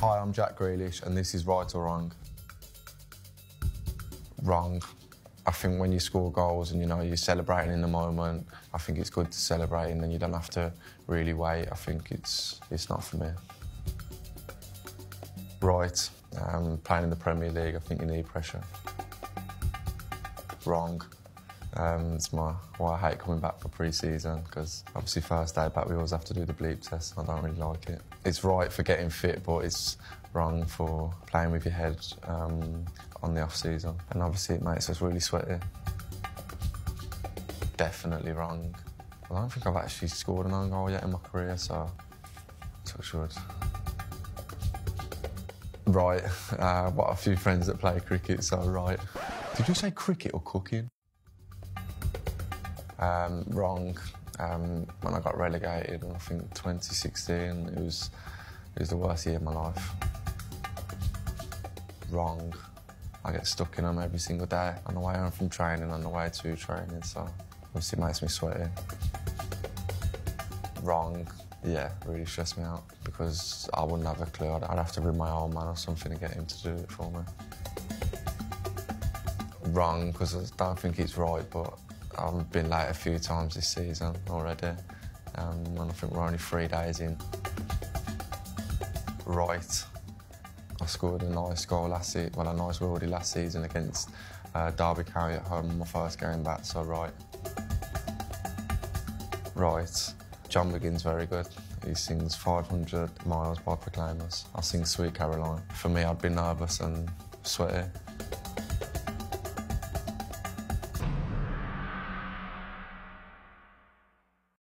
Hi, I'm Jack Grealish, and this is Right or Wrong. Wrong. I think when you score goals and you know you're celebrating in the moment, I think it's good to celebrate and then you don't have to really wait. I think it's it's not for me. Right. Um, playing in the Premier League, I think you need pressure. Wrong. Um, it's my why I hate coming back for pre-season because obviously first day back we always have to do the bleep test. I don't really like it. It's right for getting fit, but it's wrong for playing with your head um, on the off season, and obviously it makes us really sweaty. Definitely wrong. I don't think I've actually scored an own goal yet in my career, so touch wood. Right, uh, got a few friends that play cricket, so right. Did you say cricket or cooking? Um, wrong. Um, when I got relegated, I think 2016, it was it was the worst year of my life. Wrong. I get stuck in them every single day on the way home from training, on the way to training, so obviously it makes me sweaty. Wrong. Yeah, really stressed me out because I wouldn't have a clue. I'd, I'd have to ring my old man or something to get him to do it for me. Wrong, because I don't think it's right, but I've been late a few times this season already, um, and I think we're only three days in. Right. I scored a nice goal last season, well, a nice worldie last season against uh, Derby County at home, my first game back, so right. Right. John McGinn's very good. He sings 500 miles by Proclaimers. I sing Sweet Caroline. For me, I'd be nervous and sweaty.